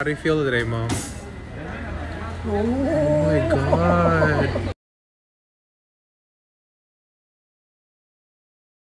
How do you feel today, Mom? Oh my god.